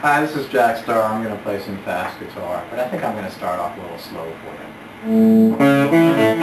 Hi, this is Jack Starr. I'm going to play some fast guitar, but I think I'm going to start off a little slow for you.